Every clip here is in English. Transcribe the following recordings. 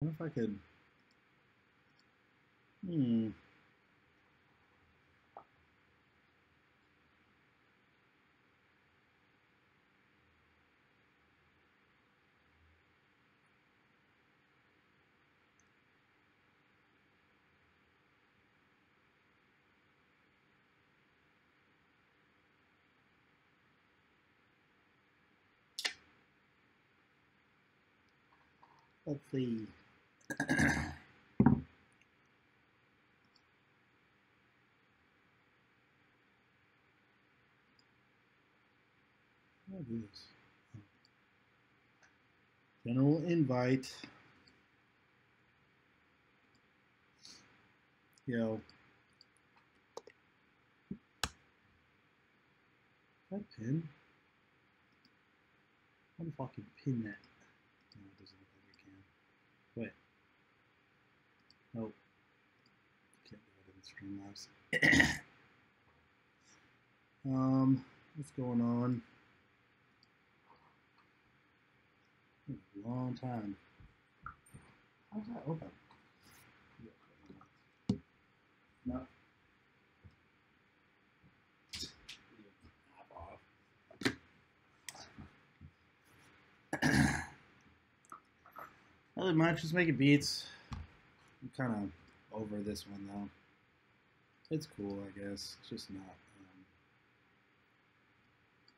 wonder if I could. Hmm. Let's. General invite. Yo. That pin? How the fuck can pin that? No, it doesn't look like I can. Wait. Nope. Can't do it in Streamlabs. um, what's going on? Long time. How's that open? No. Than much, just making beats. Kind of over this one though. It's cool, I guess. It's just not. Um,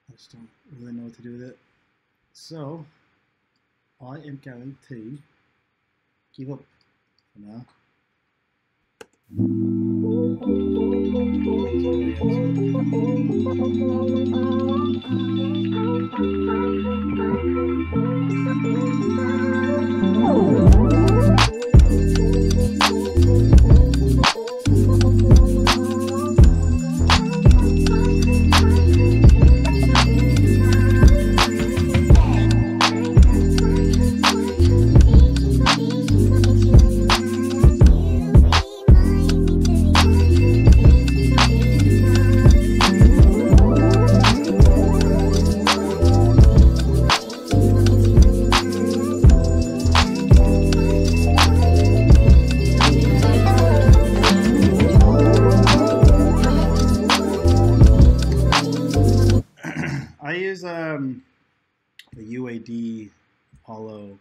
I just don't really know what to do with it. So, I am going to give up for now. I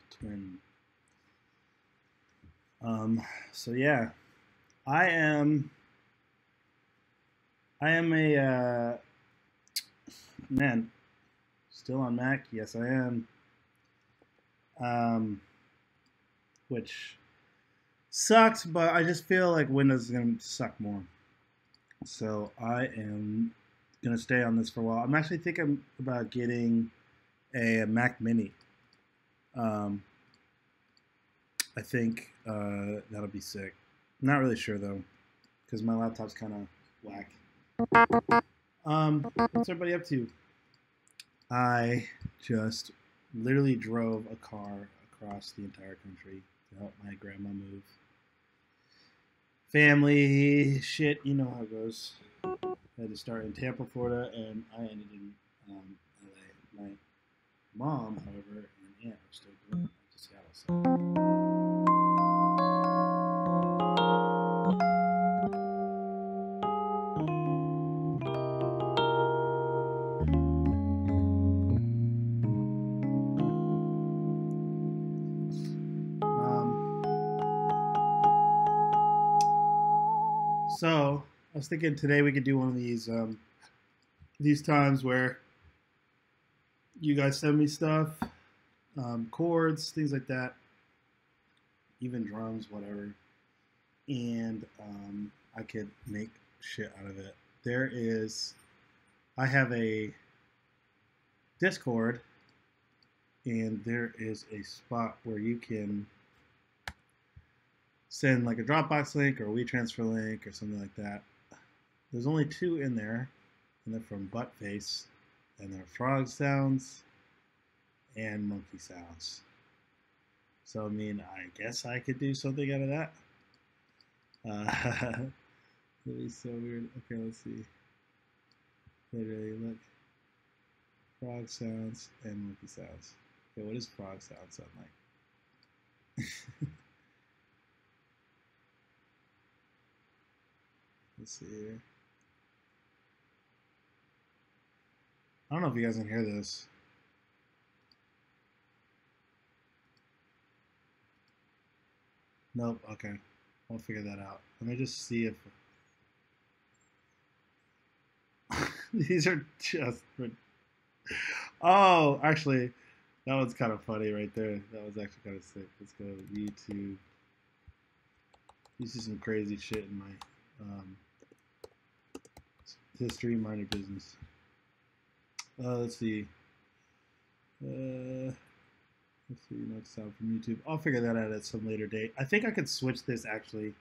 twin. Um, so yeah, I am. I am a uh, man. Still on Mac? Yes, I am. Um, which sucks, but I just feel like Windows is gonna suck more. So I am gonna stay on this for a while. I'm actually thinking about getting a Mac Mini. Um, I think uh, that'll be sick. Not really sure though, because my laptop's kind of whack. Um, what's everybody up to? I just literally drove a car across the entire country to help my grandma move. Family shit, you know how it goes. I had to start in Tampa, Florida, and I ended in um, LA. My mom, however, aunt are still going to Seattle. So. Um, so I was thinking today we could do one of these um, these times where you guys send me stuff, um, chords, things like that, even drums, whatever, and um, I could make shit out of it. There is, I have a Discord, and there is a spot where you can send like a Dropbox link or a WeTransfer link or something like that. There's only two in there, and they're from Buttface, and they're frog sounds and monkey sounds. So, I mean, I guess I could do something out of that. Uh, that'd be so weird. Okay, let's see. Literally, look. Frog sounds and monkey sounds. Okay, what does frog sound sound like? let's see here. I don't know if you guys can hear this. Nope, okay. I'll figure that out. Let me just see if... These are just... Oh, actually, that was kind of funny right there. That was actually kind of sick. Let's go YouTube. You see some crazy shit in my um, history, minor business. Uh, let's see. Uh, let's see next sound from YouTube. I'll figure that out at some later date. I think I could switch this actually,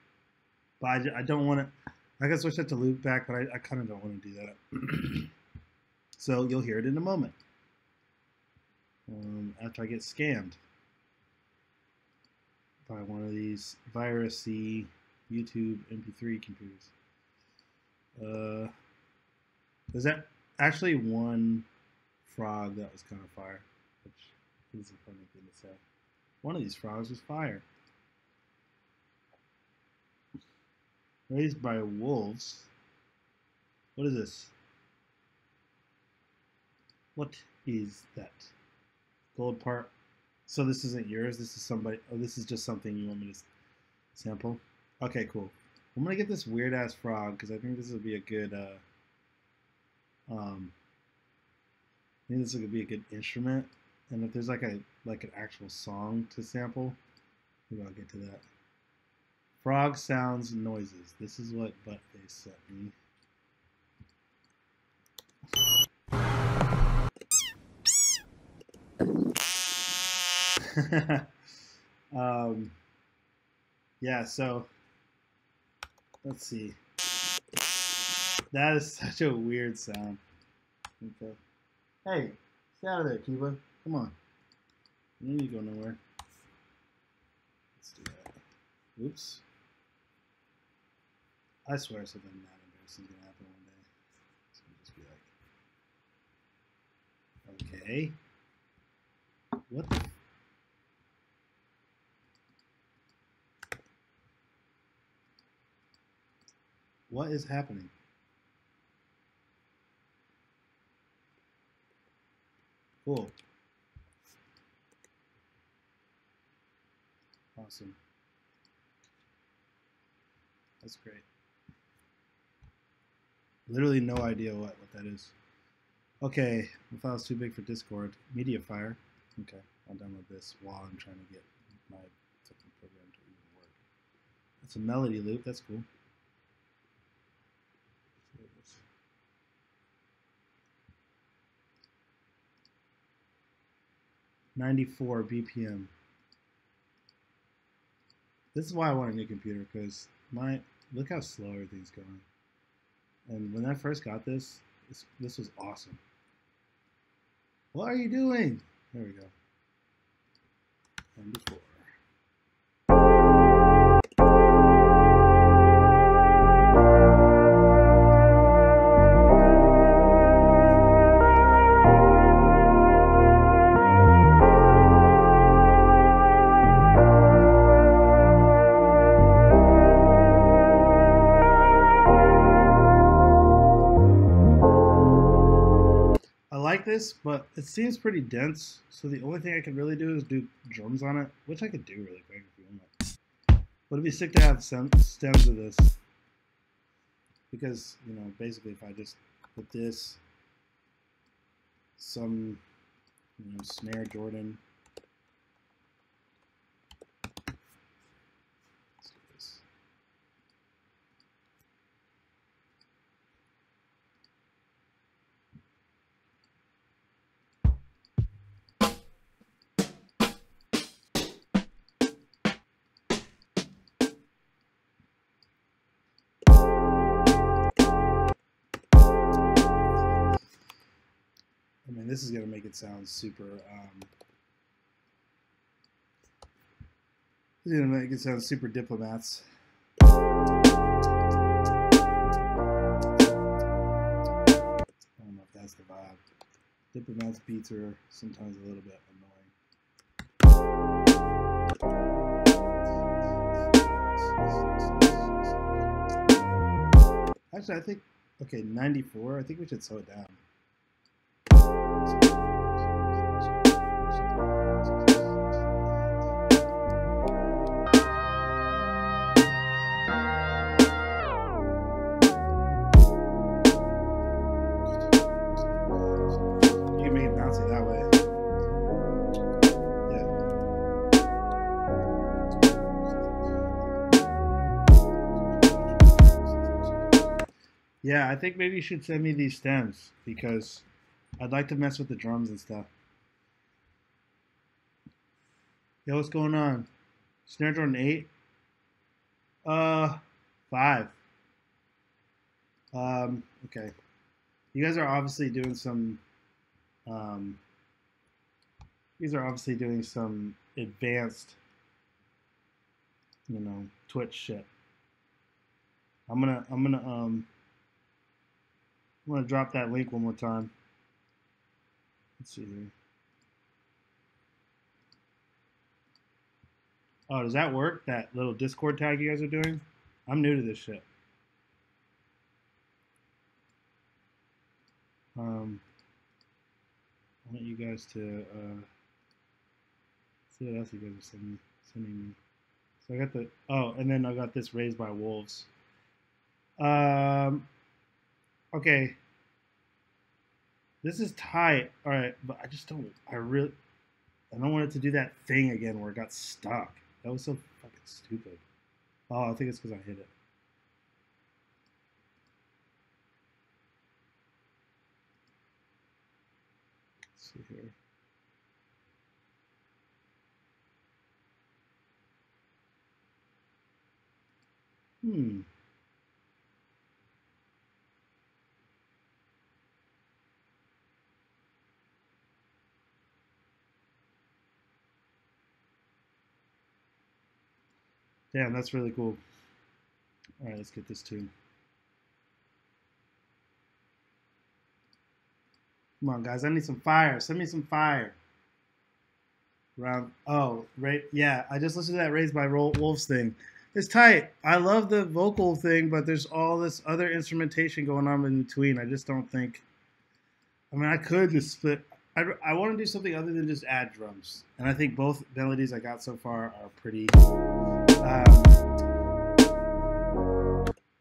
but I, I don't want to. I can switch that to loop back, but I, I kind of don't want to do that. so you'll hear it in a moment. Um, after I get scammed by one of these virusy YouTube MP3 computers. Uh, there's that actually one frog that was kind of fire, to say. One of these frogs was fire. Raised by wolves. What is this? What is that? Gold part. So this isn't yours. This is somebody. Oh, this is just something you want me to sample. Okay, cool. I'm gonna get this weird ass frog because I think this would be a good. Uh, um, I think this would be a good instrument, and if there's like a like an actual song to sample, maybe I'll get to that. Frog sounds noises. This is what Buttface sent me. um, yeah, so let's see. That is such a weird sound. Okay. Hey, stay out of there, Kiva. Come on. You need to go nowhere. Let's do that. Oops. I swear something that embarrassing is gonna happen one day. Just be like, okay. What the What is happening? Cool. Awesome. That's great. Literally no idea what, what that is. Okay, the file's too big for Discord. Mediafire. Okay, I'll download this while I'm trying to get my program to even work. That's a melody loop, that's cool. 94 BPM. This is why I want a new computer because my look how slow everything's going. And when I first got this, this, this was awesome. What are you doing? There we go. 94. This, but it seems pretty dense. So the only thing I could really do is do drums on it, which I could do really quick if you want. But it'd be sick to have some stems of this. Because, you know, basically if I just put this, some, you know, snare Jordan, this is going to make it sound super. Um, this is going to make it sound super diplomats. I don't know if that's the vibe. Diplomats beats are sometimes a little bit annoying. Actually, I think okay, 94. I think we should slow it down. I think maybe you should send me these stems because I'd like to mess with the drums and stuff. Yo, what's going on? Snare drum 8? Uh, 5. Um, okay. You guys are obviously doing some, um, guys are obviously doing some advanced, you know, Twitch shit. I'm gonna, I'm gonna, um, I'm gonna drop that link one more time. Let's see here. Oh, does that work? That little Discord tag you guys are doing? I'm new to this shit. Um, I want you guys to uh, see what else you guys are sending sending me. So I got the oh, and then I got this raised by wolves. Um, okay. This is tight. All right, but I just don't. I really. I don't want it to do that thing again where it got stuck. That was so fucking stupid. Oh, I think it's because I hit it. Let's see here. Hmm. Damn, that's really cool. All right, let's get this tune. Come on, guys. I need some fire. Send me some fire. Round. Oh, right. Yeah, I just listened to that Raised by Wolves thing. It's tight. I love the vocal thing, but there's all this other instrumentation going on in between. I just don't think. I mean, I could just split. I, I want to do something other than just add drums. And I think both melodies I got so far are pretty. Um,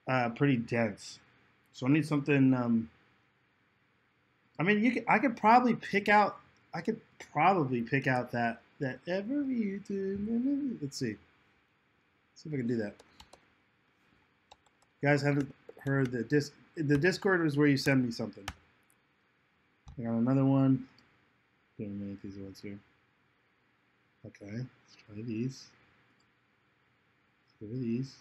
uh, pretty dense. So I need something. Um, I mean, you could, I could probably pick out. I could probably pick out that that every. Let's see. Let's see if I can do that. You guys haven't heard the disc. The Discord is where you send me something. I got another one. Doing many these ones here. Okay, let's try these. These.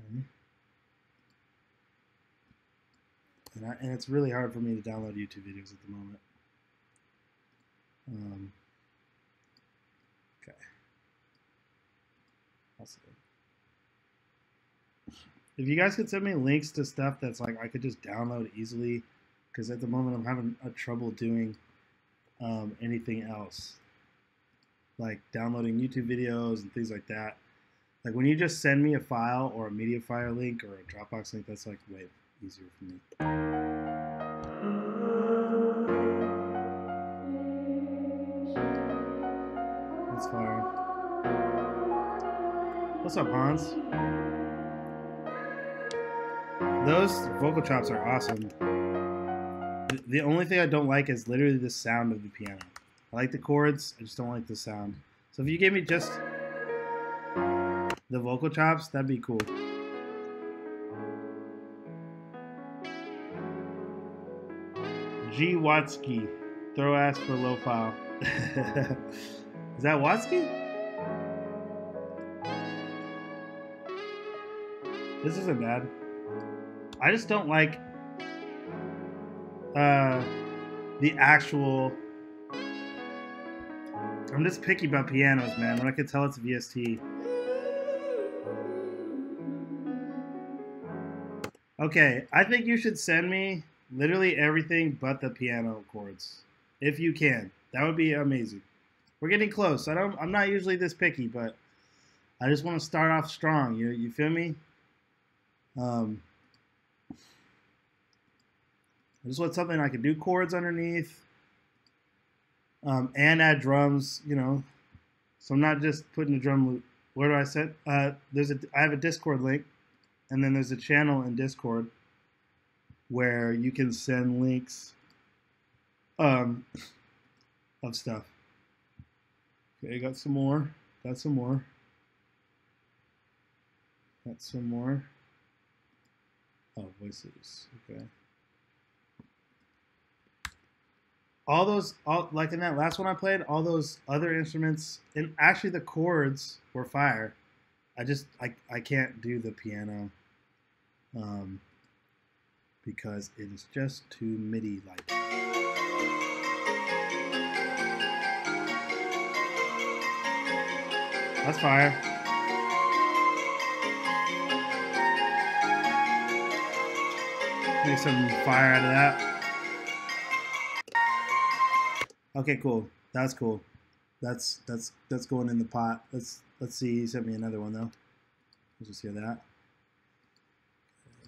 Okay. And, I, and it's really hard for me to download YouTube videos at the moment. Um, okay. Awesome. If you guys could send me links to stuff that's like I could just download easily, because at the moment I'm having a trouble doing um, anything else, like downloading YouTube videos and things like that. Like when you just send me a file or a MediaFire link or a Dropbox link, that's like way easier for me. That's fire. What's up, Hans? Those vocal chops are awesome. The- only thing I don't like is literally the sound of the piano. I like the chords, I just don't like the sound. So if you gave me just the vocal chops, that'd be cool. G Watsky, throw ass for lophiile. Is that Watsky? This isn't bad. I just don't like uh, the actual. I'm just picky about pianos, man. When I can tell it's a VST. Okay, I think you should send me literally everything but the piano chords, if you can. That would be amazing. We're getting close. I don't. I'm not usually this picky, but I just want to start off strong. You you feel me? Um, I just want something I can do chords underneath, um, and add drums. You know, so I'm not just putting a drum loop. Where do I set? Uh, there's a. I have a Discord link, and then there's a channel in Discord where you can send links um, of stuff. Okay, got some more. Got some more. Got some more. Oh, voices. Okay. All those, all like in that last one I played, all those other instruments, and actually the chords were fire. I just, I, I can't do the piano, um, because it is just too MIDI like. That's fire. Make some fire out of that. Okay, cool. That's cool. That's that's that's going in the pot. Let's let's see. He sent me another one though. Let's just hear that.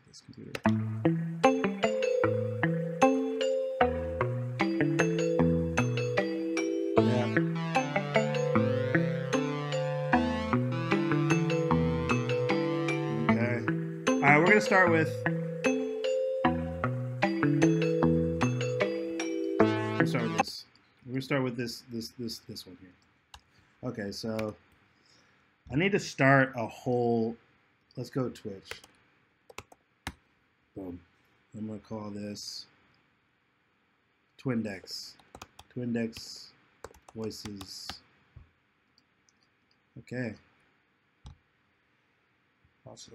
This computer. Yeah. Okay. All right, we're gonna start with. Gonna start with this, this, this, this one here. Okay, so I need to start a whole. Let's go Twitch. Boom. I'm gonna call this Twindex. Twindex voices. Okay. Awesome.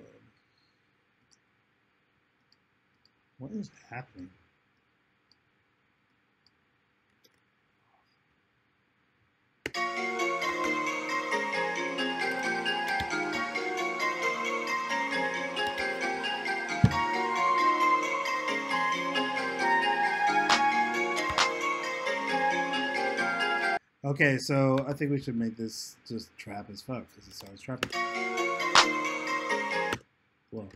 What is happening? Okay, so I think we should make this just trap as fuck because it sounds trappy. Whoa.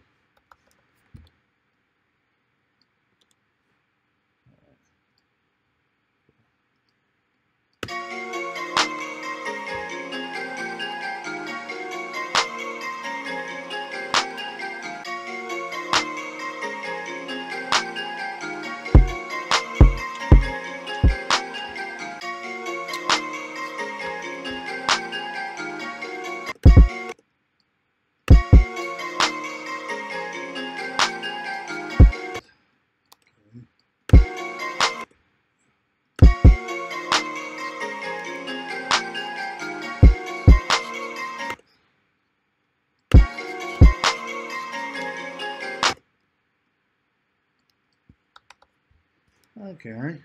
Okay.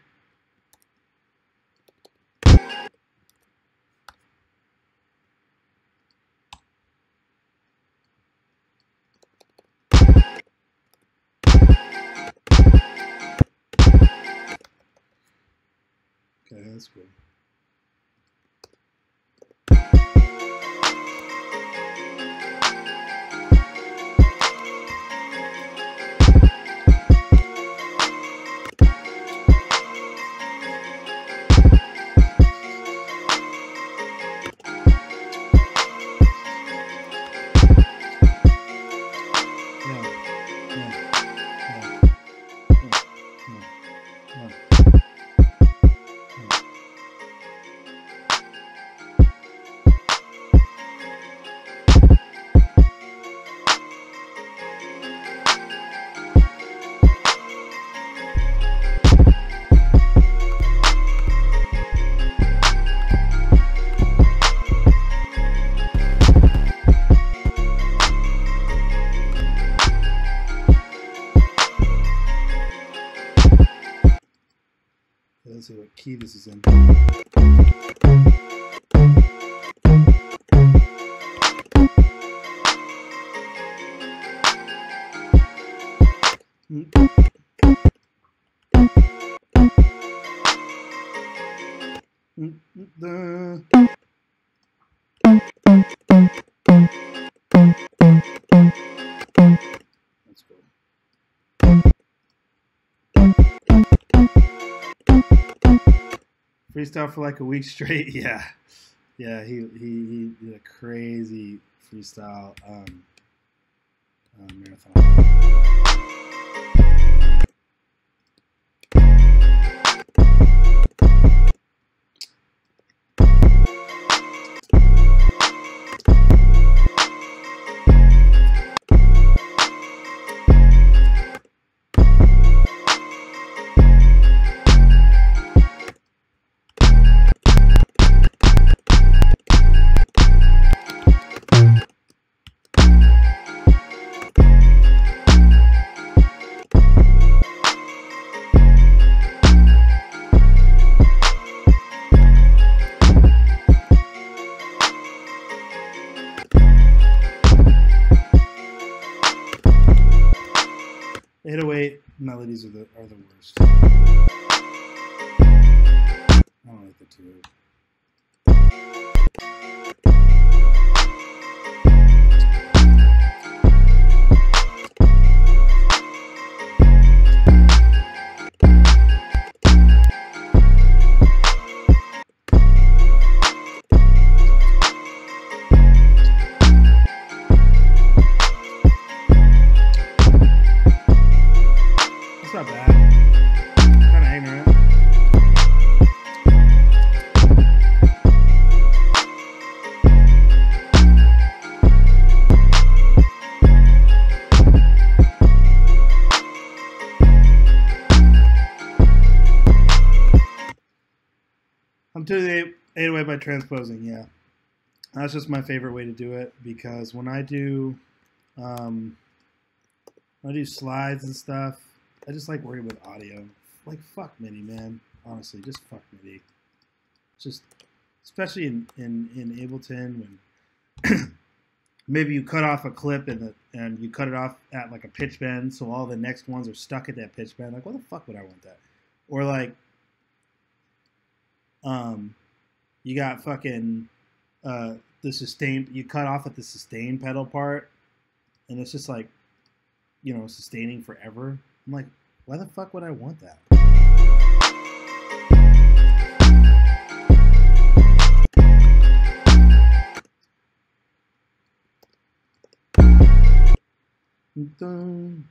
Okay, that's good. Key this is. Freestyle for like a week straight. Yeah, yeah. He he, he did a crazy freestyle um, uh, marathon. Melodies are the are the worst. I don't like the two. Transposing. Yeah, that's just my favorite way to do it because when I do, um, when I do slides and stuff, I just like working with audio. Like fuck MIDI, man. Honestly, just fuck MIDI. Just especially in in in Ableton when maybe you cut off a clip and the, and you cut it off at like a pitch bend, so all the next ones are stuck at that pitch bend. Like, what the fuck would I want that? Or like, um, you got fucking uh the sustain. You cut off at the sustain pedal part, and it's just like, you know, sustaining forever. I'm like, why the fuck would I want that? Dun.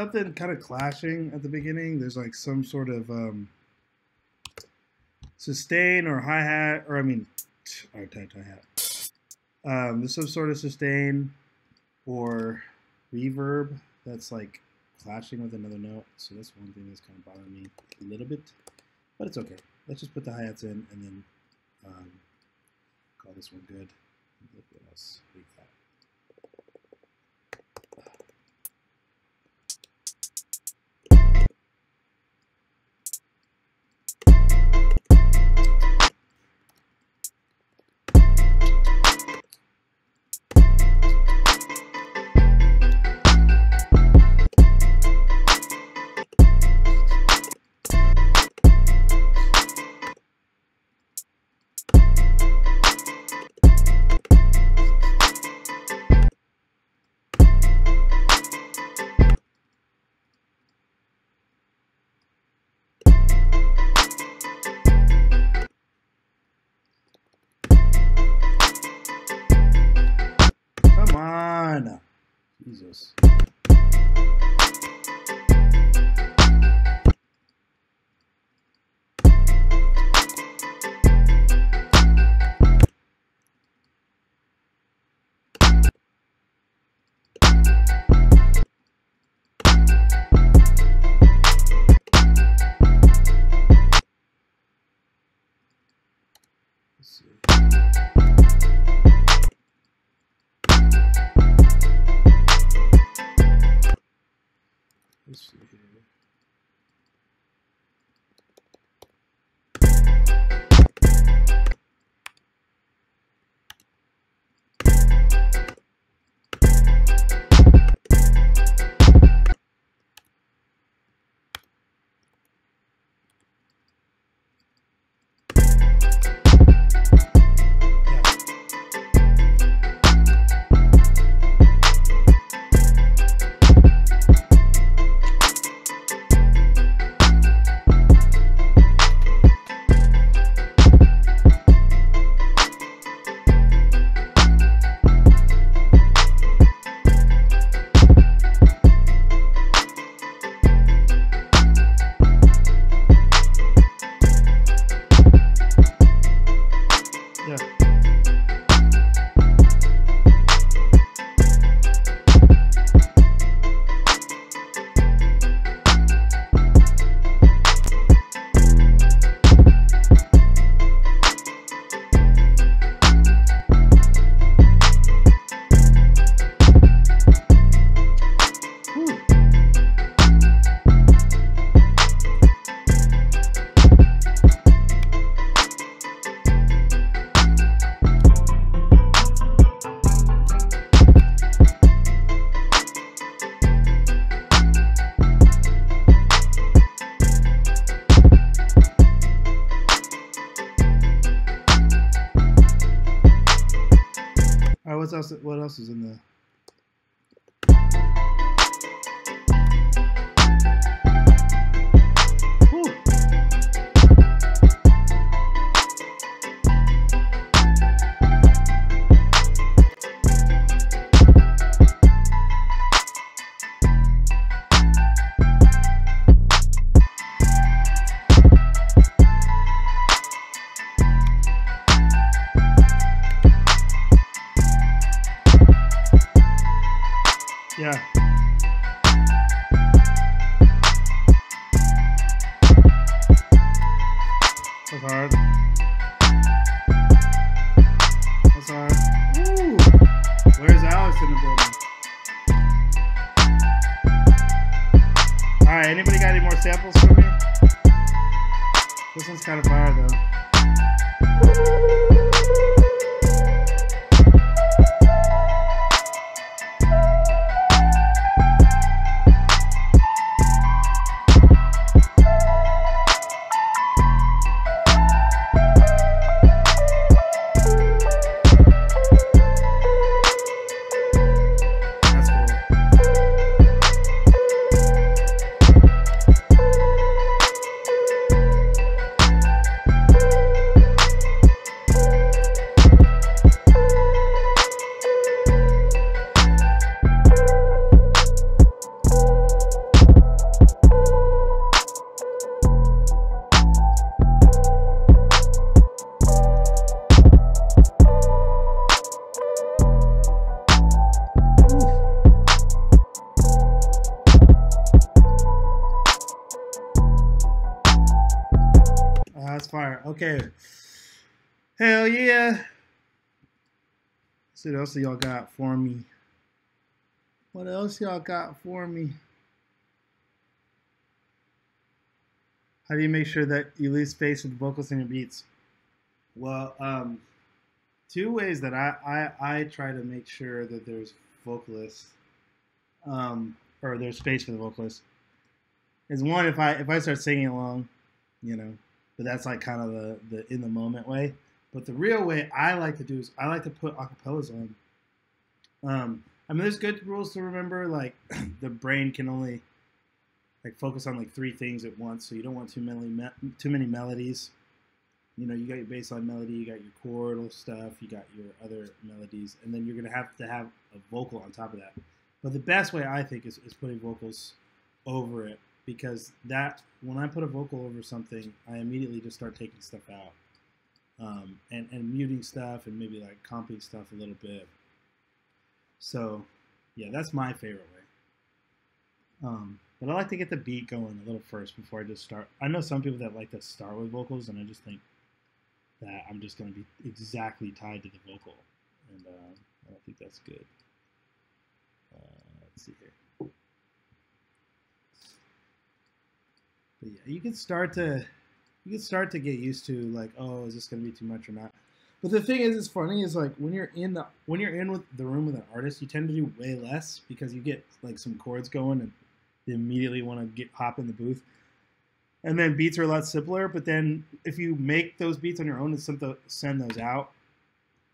Something kind of clashing at the beginning. There's like some sort of um, sustain or hi hat, or I mean, or hi hat. Um, there's some sort of sustain or reverb that's like clashing with another note. So that's one thing that's kind of bothering me a little bit, but it's okay. Let's just put the hi hats in and then um, call this one good. What else Alright, anybody got any more samples for me? This one's kind of fire though. See what else y'all got for me. What else y'all got for me? How do you make sure that you leave space with vocals in your beats? Well, um, two ways that I, I, I try to make sure that there's vocalists, um, or there's space for the vocalist, is one if I if I start singing along, you know, but that's like kind of the the in the moment way. But the real way I like to do is I like to put acapellas on. Um, I mean, there's good rules to remember. Like the brain can only like focus on like three things at once, so you don't want too many me- too many melodies. You know, you got your bassline melody, you got your chordal stuff, you got your other melodies, and then you're gonna have to have a vocal on top of that. But the best way I think is, is putting vocals over it because that when I put a vocal over something, I immediately just start taking stuff out um, and and muting stuff and maybe like comping stuff a little bit. So, yeah, that's my favorite way. Um, but I like to get the beat going a little first before I just start. I know some people that like to start with vocals, and I just think that I'm just going to be exactly tied to the vocal, and uh, I don't think that's good. Uh, let's see here. But yeah, you can start to you start to get used to like, oh, is this going to be too much or not? But the thing is, it's funny is like when you're in the when you're in with the room with an artist, you tend to do way less because you get like some chords going and they immediately want to get hop in the booth. And then beats are a lot simpler. But then if you make those beats on your own and send those out,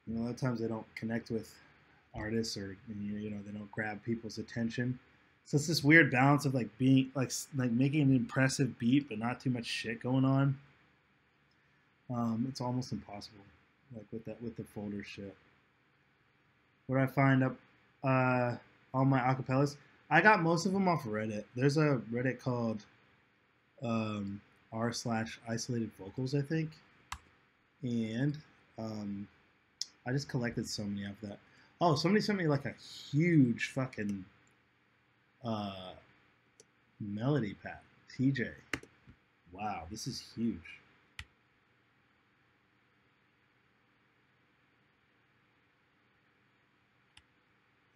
you know, a lot of times they don't connect with artists or you know they don't grab people's attention. So it's this weird balance of like being like like making an impressive beat but not too much shit going on. Um, it's almost impossible, like with that with the folder shit. Where I find up uh, all my acapellas, I got most of them off Reddit. There's a Reddit called um, r slash isolated vocals, I think, and um, I just collected so many of that. Oh, somebody sent me like a huge fucking uh, melody pack. TJ. Wow, this is huge.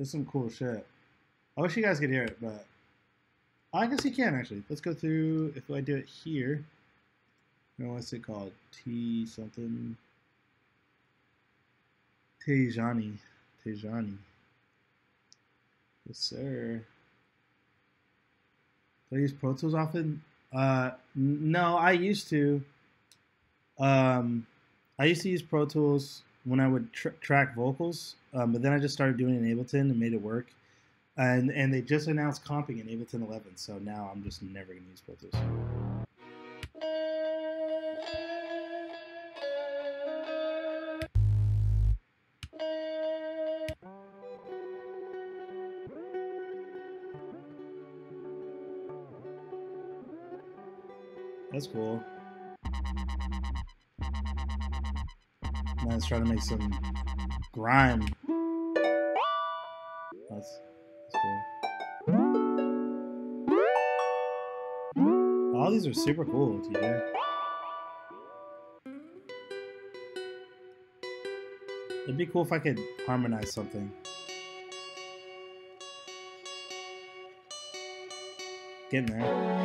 This is some cool shit. I wish you guys could hear it, but I guess you can actually. Let's go through. If I do it here, you know, what's it called? T something. Tejani. Tejani. Yes, sir. Do I use Pro Tools often? Uh, no, I used to. Um, I used to use Pro Tools when I would tr- track vocals, um, but then I just started doing it in Ableton and made it work. And and they just announced comping in Ableton 11, so now I'm just never gonna use Pro Tools. That's cool. Let's try to make some grime. That's, that's cool. All these are super cool, TJ. It'd be cool if I could harmonize something. Getting there.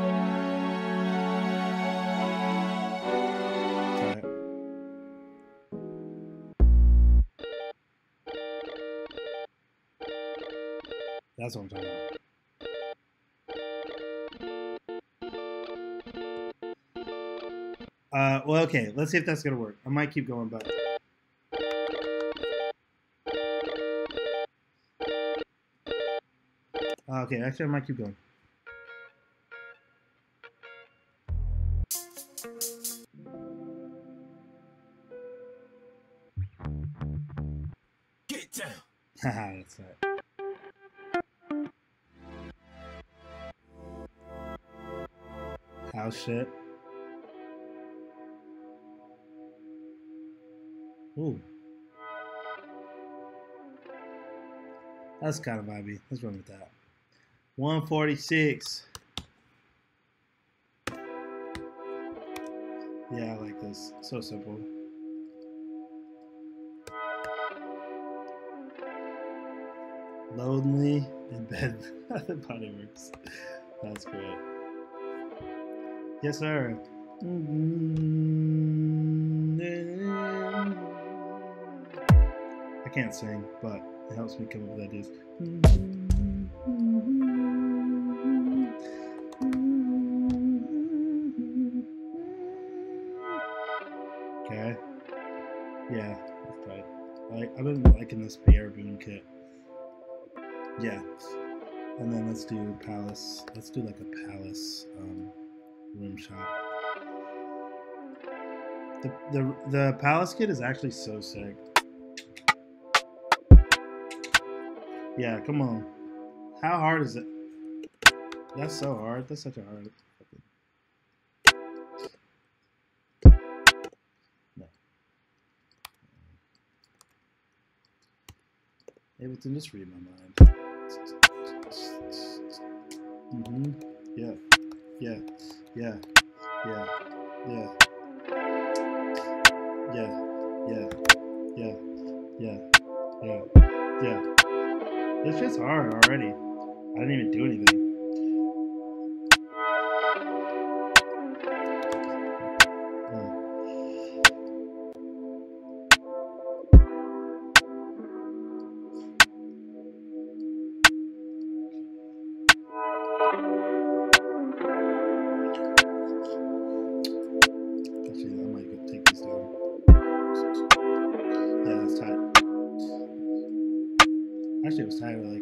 Okay. Let's see if that's gonna work. I might keep going, but. Okay, actually, I might keep going. Ooh. That's kind of vibey. Let's run with that. 146. Yeah, I like this. So simple. Lonely in bed. the body works. That's great. Yes, sir. Mm-hmm. I can't sing, but it helps me come up with ideas. Okay. Yeah, that's right. I, I've been liking this Pierre Bourne kit. Yeah. And then let's do Palace. Let's do like a Palace um, room shot. The, the, the Palace kit is actually so sick. Yeah, come on. How hard is it? That's so hard. That's such a hard. No. Able to just read my mind. Mm-hmm. Yeah. Yeah. Yeah. Yeah. Yeah. Yeah. Yeah. Yeah. Yeah. Yeah. Yeah. It's just hard already. I didn't even do anything. time,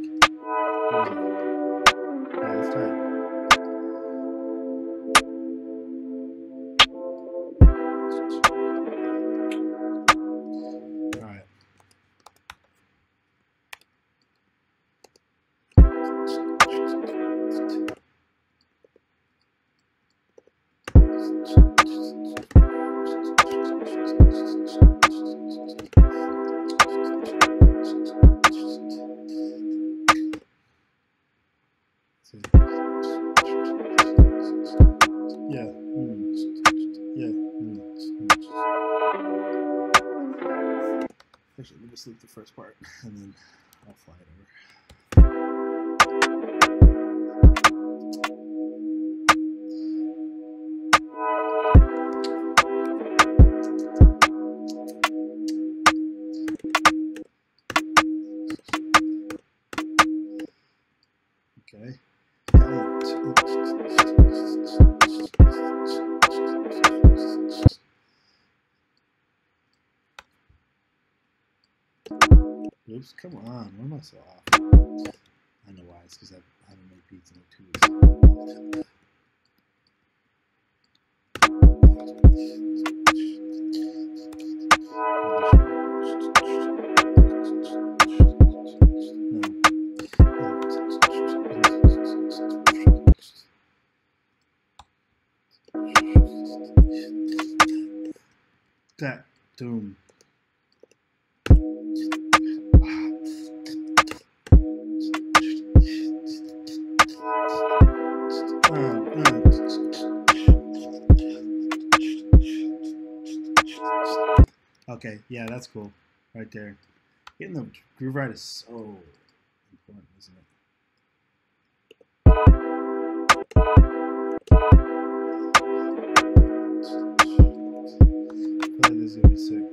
so off? I know why. It's because I haven't made beats in like two weeks. Okay, yeah, that's cool. Right there. Getting the groove right is so important, isn't it? This is gonna be sick.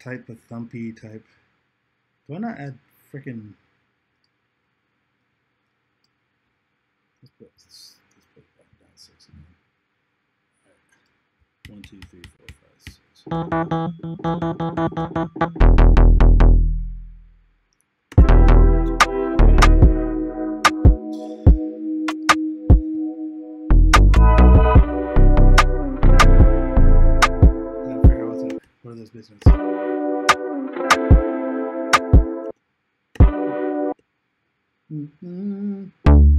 Type of thumpy type. Do I not add freaking? Let's put let's put down six again. All right. One, two, three, four, five, six. In- what are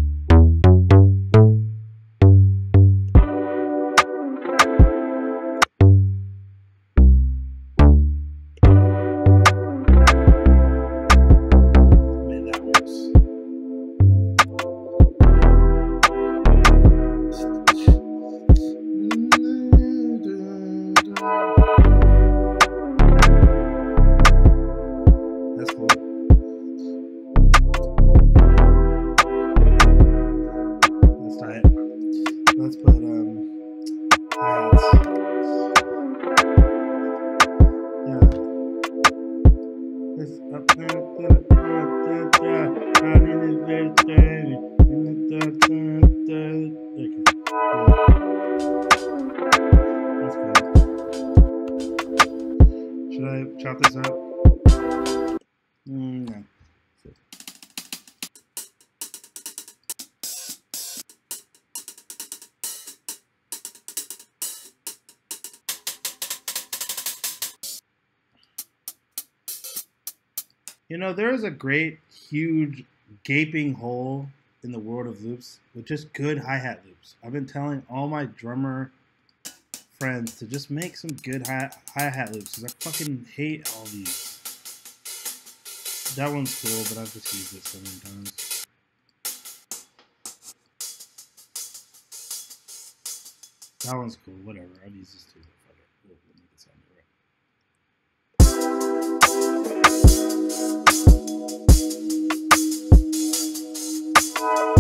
know, there is a great, huge, gaping hole in the world of loops with just good hi hat loops. I've been telling all my drummer friends to just make some good hi hi-hat loops because I fucking hate all these. That one's cool, but I've just used it so many times. That one's cool, whatever. I've used this too. The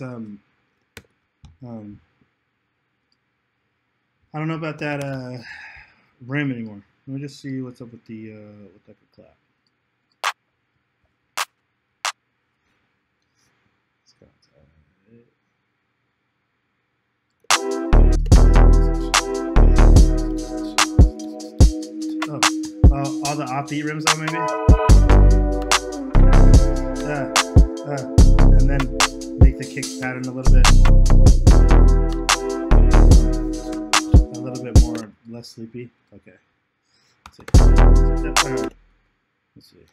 Um, um, I don't know about that uh, rim anymore. Let me just see what's up with the uh, with that clap. Outside. Oh, oh, all the offbeat rims on maybe. Yeah, uh, and then make the kick pattern a little bit, a little bit more less sleepy. Okay. Let's see. Let's see.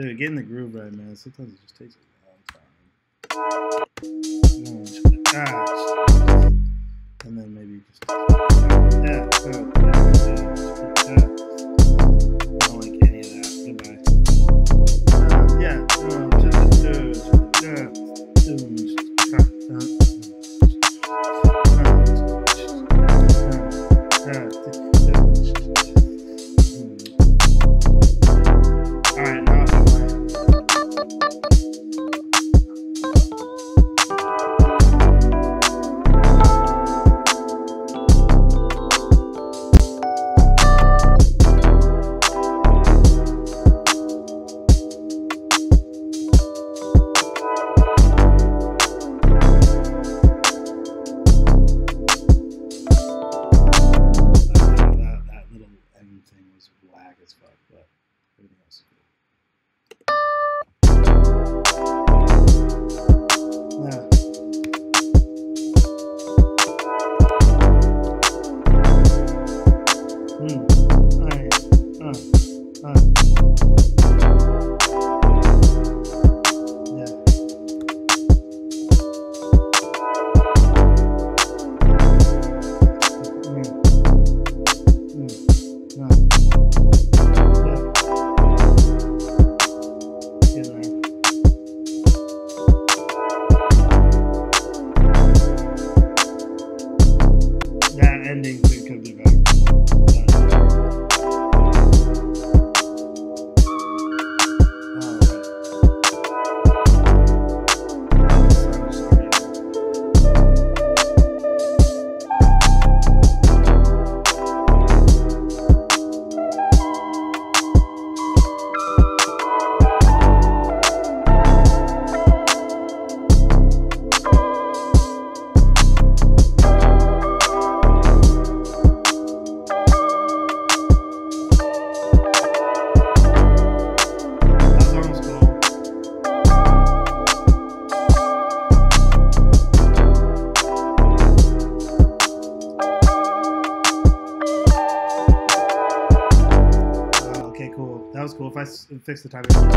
Dude, getting the groove right, man. Sometimes it just takes a long time. And then maybe just. I don't like any of that. Goodbye. Yeah. Uh, just, uh, uh, uh, uh, uh, Alright, fix the timing.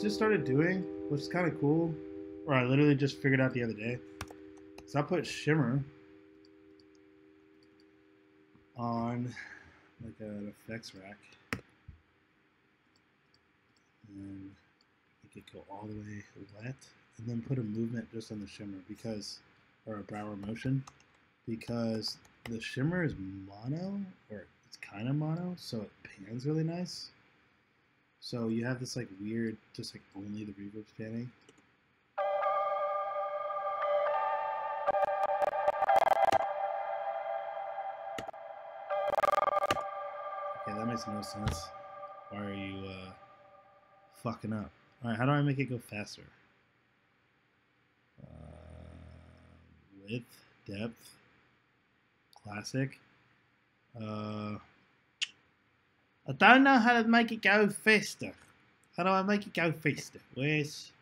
Just started doing, which is kind of cool, or I literally just figured out the other day, So I put shimmer on like an effects rack. And make could go all the way wet. And then put a movement just on the shimmer because or a Brauer Motion because the shimmer is mono or it's kind of mono so it pans really nice so you have this like weird just like only the reverb's panning Okay, that makes no sense. Why are you uh, fucking up? All right, how do I make it go faster? Uh, width, depth, classic. Uh, I don't know how to make it go faster. How do I make it go faster? Where's...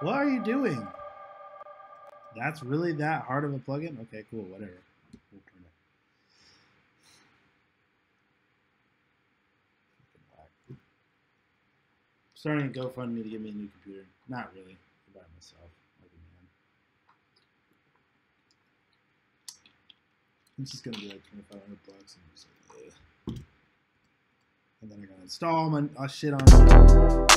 What are you doing? That's really that hard of a plugin? Okay, cool, whatever. Starting a GoFundMe to get me a new computer. Not really. Buy myself. Like a man. This is gonna be like twenty five hundred bucks. And, just like, and then I gotta install my uh, shit on.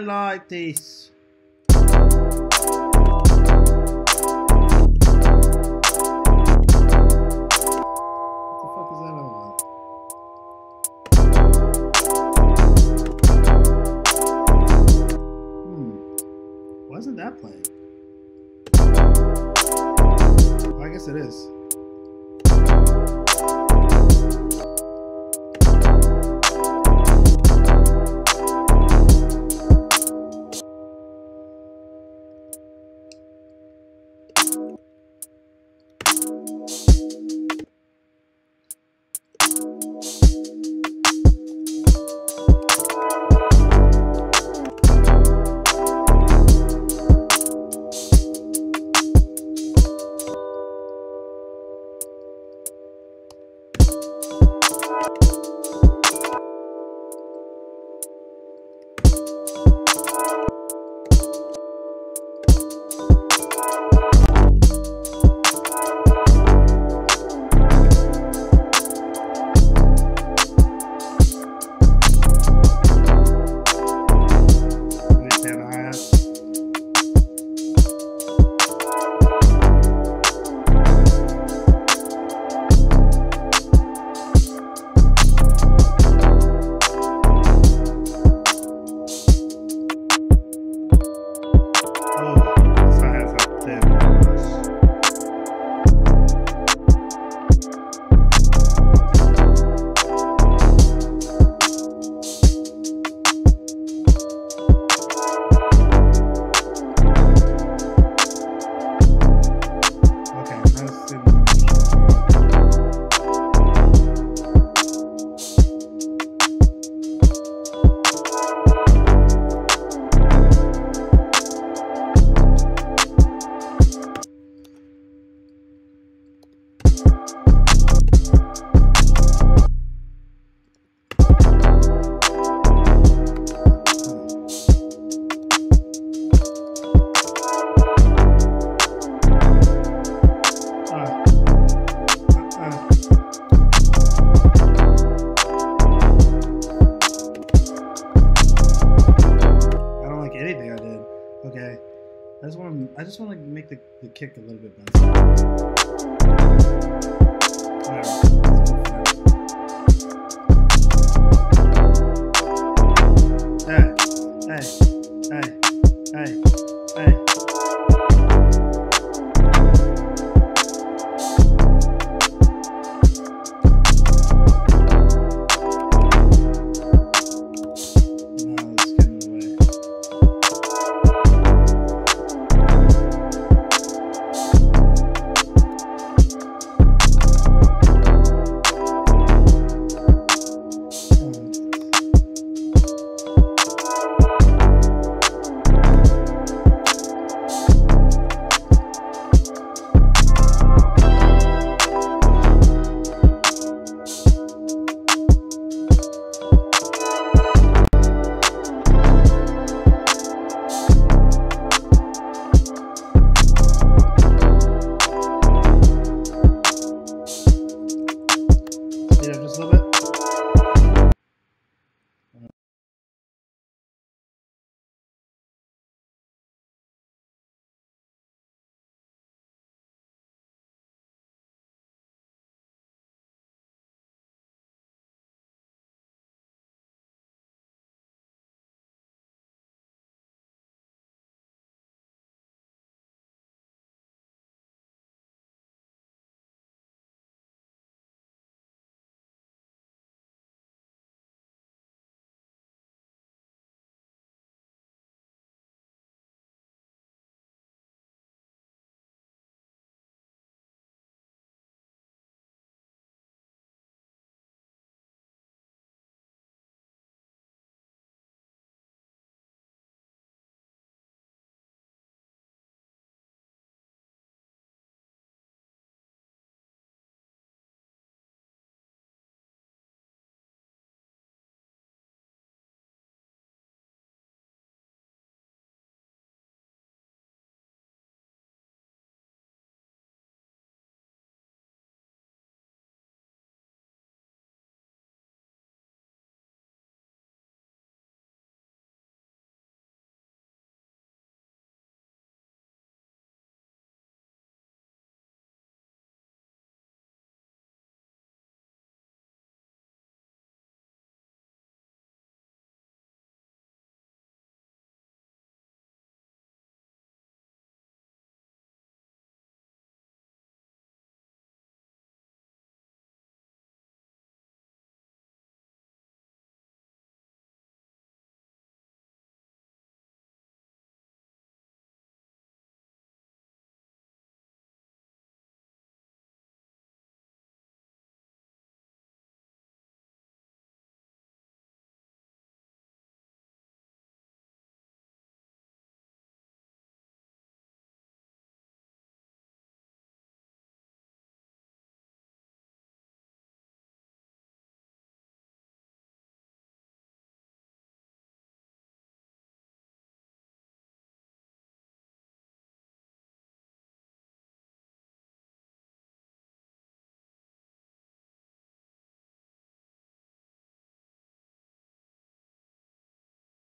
I like this. Make the, the kick a little bit better. Whatever.